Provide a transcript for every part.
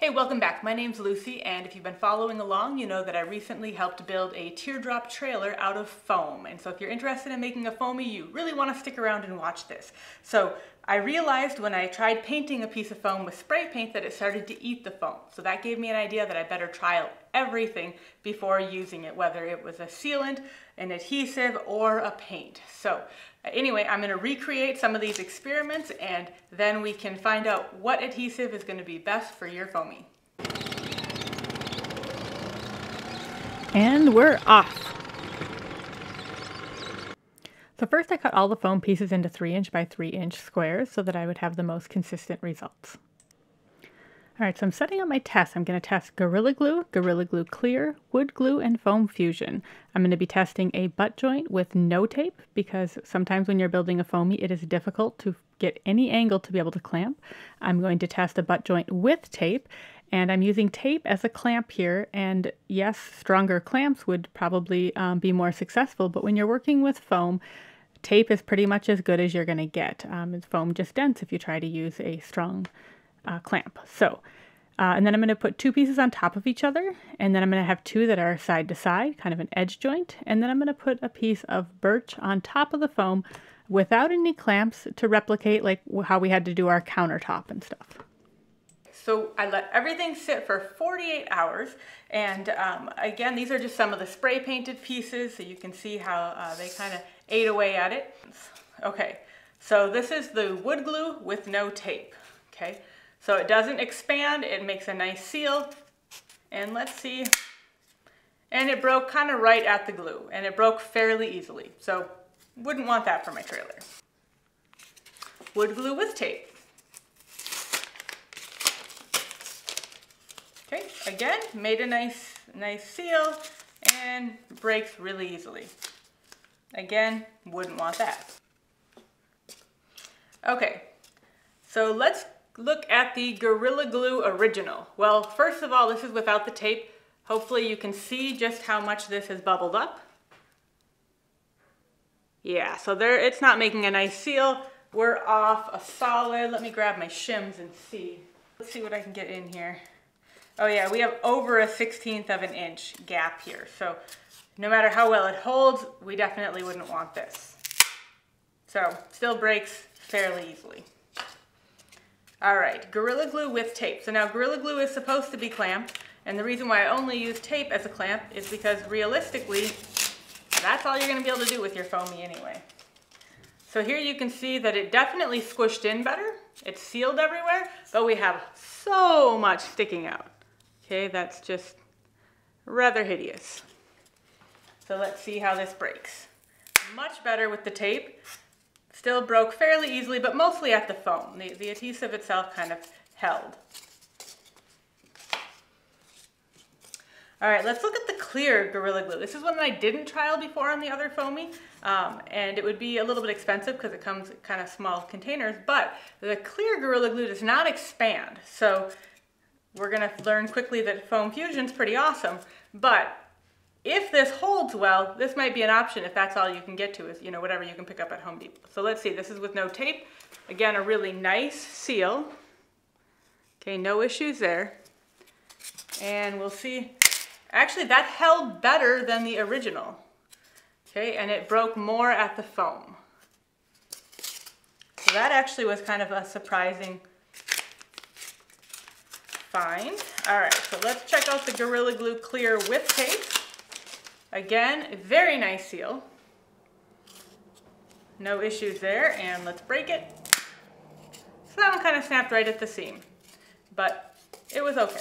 Hey, welcome back. My name's Lucy, and if you've been following along, you know that I recently helped build a teardrop trailer out of foam. And so if you're interested in making a foamie, you really want to stick around and watch this. So I realized when I tried painting a piece of foam with spray paint that it started to eat the foam. So that gave me an idea that I better try everything before using it, whether it was a sealant, an adhesive, or a paint. So uh, Anyway, I'm going to recreate some of these experiments and then we can find out what adhesive is going to be best for your foamie. And we're off. So first I cut all the foam pieces into 3 inch by 3 inch squares so that I would have the most consistent results. All right, so I'm setting up my test. I'm going to test Gorilla Glue, Gorilla Glue Clear, Wood Glue, and Foam Fusion. I'm going to be testing a butt joint with no tape because sometimes when you're building a foamie, it is difficult to get any angle to be able to clamp. I'm going to test a butt joint with tape, and I'm using tape as a clamp here. And yes, stronger clamps would probably um, be more successful, but when you're working with foam, tape is pretty much as good as you're going to get. Um, foam just dents if you try to use a strong uh, clamp. So, uh, and then I'm going to put two pieces on top of each other, and then I'm going to have two that are side to side, kind of an edge joint, and then I'm going to put a piece of birch on top of the foam without any clamps to replicate like how we had to do our countertop and stuff. So I let everything sit for 48 hours. And um, again, these are just some of the spray painted pieces. So you can see how uh, they kind of ate away at it. Okay, so this is the wood glue with no tape. Okay, so it doesn't expand, it makes a nice seal. And let's see, and it broke kind of right at the glue and it broke fairly easily. So wouldn't want that for my trailer. Wood glue with tape. Okay, again, made a nice, nice seal and breaks really easily. Again, wouldn't want that. Okay, so let's look at the Gorilla Glue Original. Well, first of all, this is without the tape. Hopefully you can see just how much this has bubbled up. Yeah, so there it's not making a nice seal. We're off a solid. Let me grab my shims and see. Let's see what I can get in here. Oh yeah, we have over a 16th of an inch gap here. So no matter how well it holds, we definitely wouldn't want this. So still breaks fairly easily. All right, Gorilla Glue with tape. So now Gorilla Glue is supposed to be clamped, and the reason why I only use tape as a clamp is because realistically, that's all you're gonna be able to do with your foamie anyway. So here you can see that it definitely squished in better. It's sealed everywhere, but we have so much sticking out. Okay, that's just rather hideous. So let's see how this breaks. Much better with the tape. Still broke fairly easily, but mostly at the foam. The, the adhesive itself kind of held. All right, let's look at the clear Gorilla Glue. This is one that I didn't trial before on the other foamie, um, and it would be a little bit expensive because it comes in kind of small containers, but the clear Gorilla Glue does not expand. So we're gonna learn quickly that foam fusion is pretty awesome, but if this holds well, this might be an option if that's all you can get to is, you know, whatever you can pick up at Home Depot. So let's see, this is with no tape. Again, a really nice seal. Okay, no issues there. And we'll see, actually that held better than the original. Okay, and it broke more at the foam. So that actually was kind of a surprising find. All right, so let's check out the Gorilla Glue Clear with tape. Again, a very nice seal. No issues there, and let's break it. So that one kind of snapped right at the seam, but it was okay.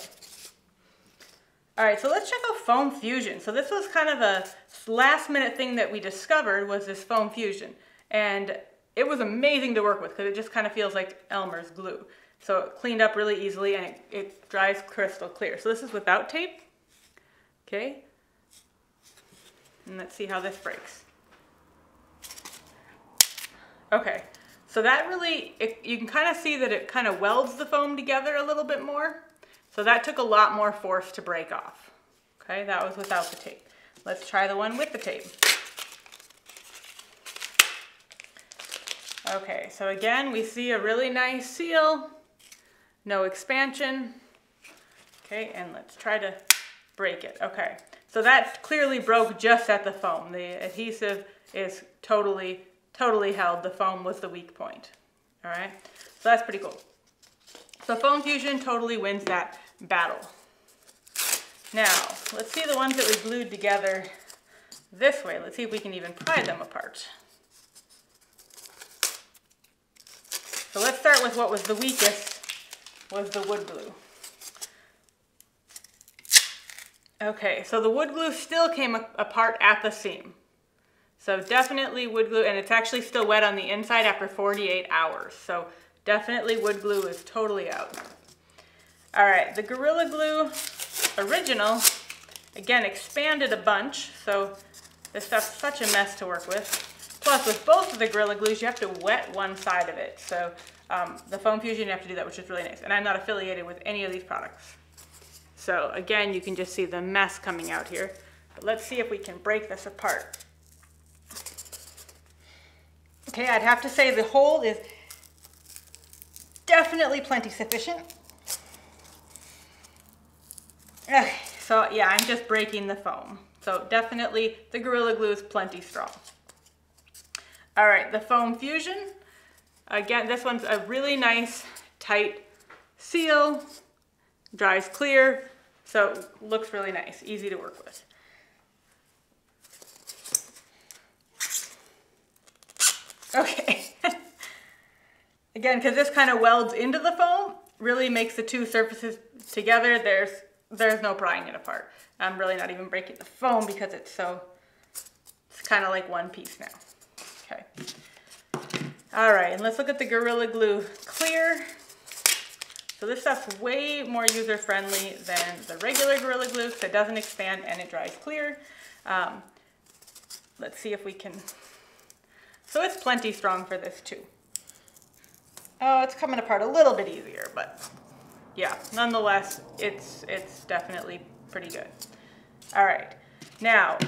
All right, so let's check out foam fusion. So this was kind of a last minute thing that we discovered was this foam fusion. And it was amazing to work with because it just kind of feels like Elmer's glue. So it cleaned up really easily and it, it dries crystal clear. So this is without tape. Okay, and let's see how this breaks. Okay, so that really, it, you can kind of see that it kind of welds the foam together a little bit more. So that took a lot more force to break off. Okay, that was without the tape. Let's try the one with the tape. Okay, so again, we see a really nice seal, no expansion. Okay, and let's try to break it. Okay, so that clearly broke just at the foam. The adhesive is totally, totally held. The foam was the weak point. All right, so that's pretty cool. So foam fusion totally wins that battle. Now, let's see the ones that we glued together this way. Let's see if we can even pry them apart. So let's start with what was the weakest, was the wood glue. Okay, so the wood glue still came apart at the seam. So definitely wood glue, and it's actually still wet on the inside after 48 hours. So definitely wood glue is totally out. All right, the Gorilla Glue original, again, expanded a bunch. So this stuff's such a mess to work with. Plus, with both of the Gorilla Glues, you have to wet one side of it. So um, the Foam Fusion, you have to do that, which is really nice. And I'm not affiliated with any of these products. So again, you can just see the mess coming out here. But let's see if we can break this apart. Okay, I'd have to say the hole is definitely plenty sufficient. Okay, so yeah, I'm just breaking the foam. So definitely the Gorilla Glue is plenty strong. All right, the Foam Fusion. Again, this one's a really nice, tight seal, dries clear, so it looks really nice, easy to work with. Okay. Again, because this kind of welds into the foam, really makes the two surfaces together. There's there's no prying it apart. I'm really not even breaking the foam because it's so, it's kind of like one piece now. Okay. All right, and let's look at the Gorilla Glue Clear. So this stuff's way more user-friendly than the regular Gorilla Glue because it doesn't expand and it dries clear. Um, let's see if we can, so it's plenty strong for this too. Oh, it's coming apart a little bit easier, but yeah, nonetheless, it's, it's definitely pretty good. All right, now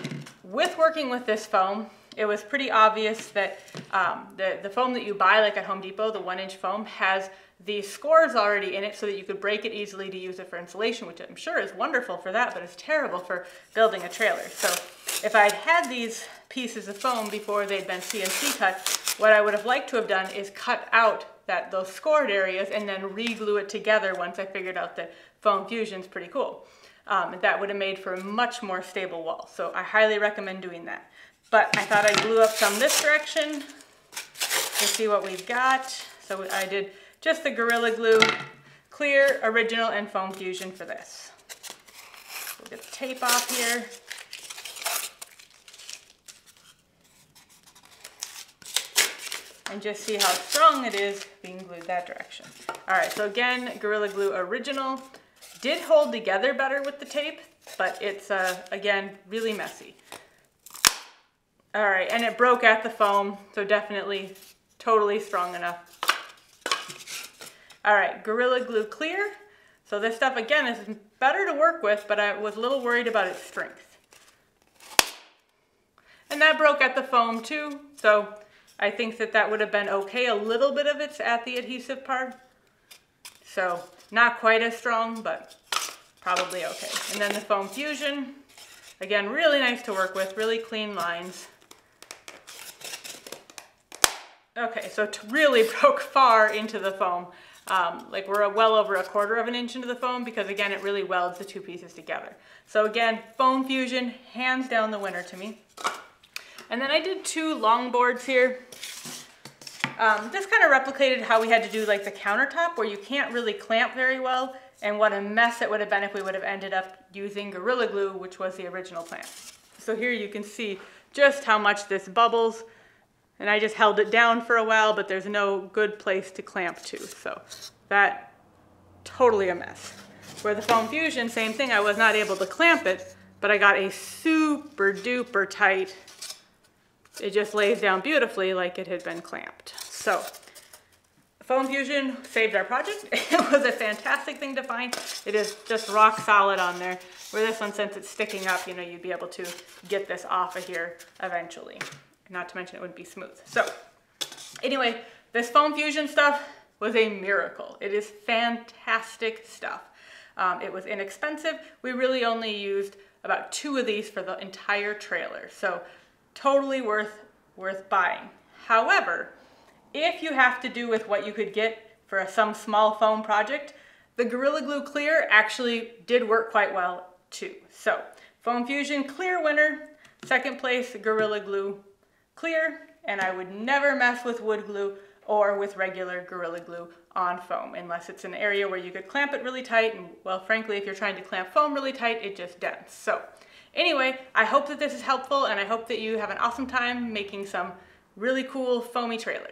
with working with this foam, it was pretty obvious that um, the, the foam that you buy like at Home Depot, the one inch foam, has the scores already in it so that you could break it easily to use it for insulation, which I'm sure is wonderful for that, but it's terrible for building a trailer. So if I'd had these pieces of foam before they'd been CNC cut, what I would have liked to have done is cut out that those scored areas and then re-glue it together once I figured out that foam fusion is pretty cool. Um, that would have made for a much more stable wall. So I highly recommend doing that. But I thought I'd glue up some this direction to see what we've got. So I did just the Gorilla Glue, clear, original, and foam fusion for this. We'll get the tape off here. and just see how strong it is being glued that direction. All right, so again, Gorilla Glue Original did hold together better with the tape, but it's, uh, again, really messy. All right, and it broke at the foam, so definitely totally strong enough. All right, Gorilla Glue Clear. So this stuff, again, is better to work with, but I was a little worried about its strength. And that broke at the foam too, so I think that that would have been okay. A little bit of it's at the adhesive part. So not quite as strong, but probably okay. And then the foam fusion, again, really nice to work with, really clean lines. Okay, so it really broke far into the foam. Um, like we're well over a quarter of an inch into the foam because again, it really welds the two pieces together. So again, foam fusion, hands down the winner to me. And then I did two long boards here. Um, this kind of replicated how we had to do like the countertop where you can't really clamp very well and what a mess it would have been if we would have ended up using Gorilla Glue, which was the original plan. So here you can see just how much this bubbles and I just held it down for a while, but there's no good place to clamp to. So that, totally a mess. Where the foam fusion, same thing, I was not able to clamp it, but I got a super duper tight it just lays down beautifully like it had been clamped. So Foam Fusion saved our project. It was a fantastic thing to find. It is just rock solid on there. Where this one, since it's sticking up, you know, you'd be able to get this off of here eventually. Not to mention it wouldn't be smooth. So anyway, this Foam Fusion stuff was a miracle. It is fantastic stuff. Um, it was inexpensive. We really only used about two of these for the entire trailer. So totally worth, worth buying. However, if you have to do with what you could get for some small foam project, the Gorilla Glue Clear actually did work quite well too. So Foam Fusion Clear winner, second place Gorilla Glue Clear, and I would never mess with wood glue or with regular Gorilla Glue on foam unless it's an area where you could clamp it really tight and well frankly if you're trying to clamp foam really tight it just dents. So anyway I hope that this is helpful and I hope that you have an awesome time making some really cool foamie trailer.